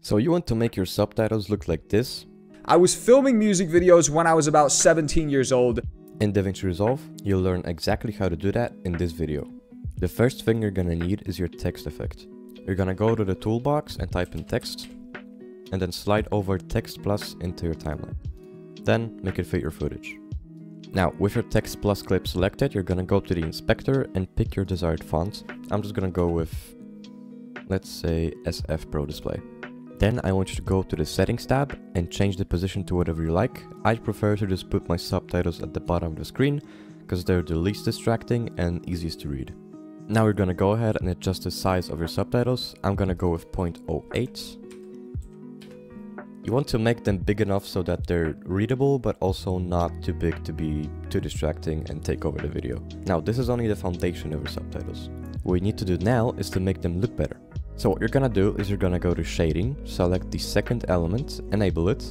So you want to make your subtitles look like this? I was filming music videos when I was about 17 years old. In DaVinci Resolve, you'll learn exactly how to do that in this video. The first thing you're gonna need is your text effect. You're gonna go to the toolbox and type in text, and then slide over text plus into your timeline. Then make it fit your footage. Now, with your text plus clip selected, you're gonna go to the inspector and pick your desired font. I'm just gonna go with, let's say, SF Pro Display. Then I want you to go to the settings tab and change the position to whatever you like. I prefer to just put my subtitles at the bottom of the screen because they're the least distracting and easiest to read. Now we're gonna go ahead and adjust the size of your subtitles. I'm gonna go with 0.08. You want to make them big enough so that they're readable but also not too big to be too distracting and take over the video. Now this is only the foundation of your subtitles. What we need to do now is to make them look better. So what you're gonna do is you're gonna go to shading, select the second element, enable it,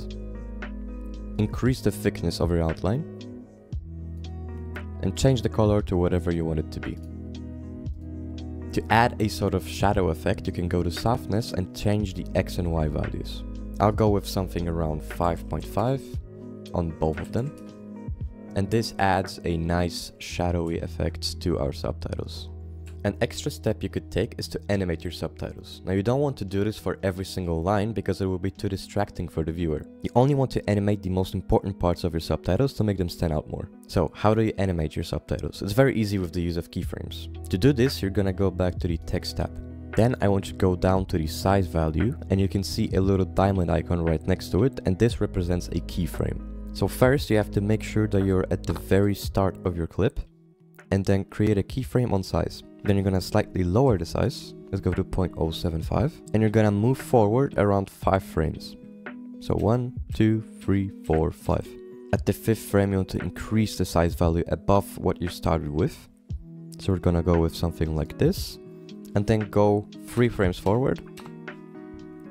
increase the thickness of your outline, and change the color to whatever you want it to be. To add a sort of shadow effect, you can go to softness and change the X and Y values. I'll go with something around 5.5 on both of them. And this adds a nice shadowy effect to our subtitles. An extra step you could take is to animate your subtitles. Now you don't want to do this for every single line because it will be too distracting for the viewer. You only want to animate the most important parts of your subtitles to make them stand out more. So how do you animate your subtitles? It's very easy with the use of keyframes. To do this, you're gonna go back to the text tab. Then I want you to go down to the size value and you can see a little diamond icon right next to it and this represents a keyframe. So first you have to make sure that you're at the very start of your clip and then create a keyframe on size. Then you're gonna slightly lower the size. Let's go to 0.075. And you're gonna move forward around 5 frames. So 1, 2, 3, 4, 5. At the 5th frame you want to increase the size value above what you started with. So we're gonna go with something like this. And then go 3 frames forward.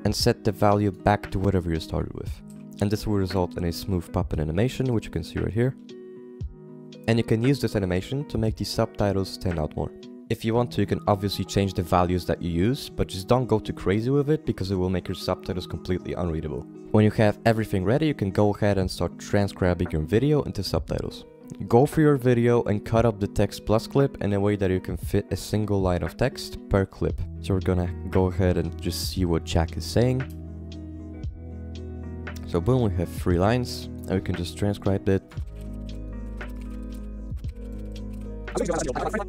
And set the value back to whatever you started with. And this will result in a smooth puppet animation, which you can see right here. And you can use this animation to make the subtitles stand out more. If you want to, you can obviously change the values that you use, but just don't go too crazy with it because it will make your subtitles completely unreadable. When you have everything ready, you can go ahead and start transcribing your video into subtitles. Go for your video and cut up the text plus clip in a way that you can fit a single line of text per clip. So we're gonna go ahead and just see what Jack is saying. So boom, we have three lines and we can just transcribe it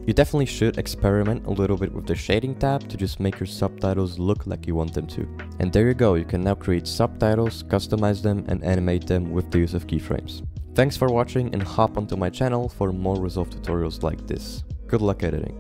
You definitely should experiment a little bit with the shading tab to just make your subtitles look like you want them to. And there you go, you can now create subtitles, customize them and animate them with the use of keyframes. Thanks for watching and hop onto my channel for more Resolve tutorials like this. Good luck editing.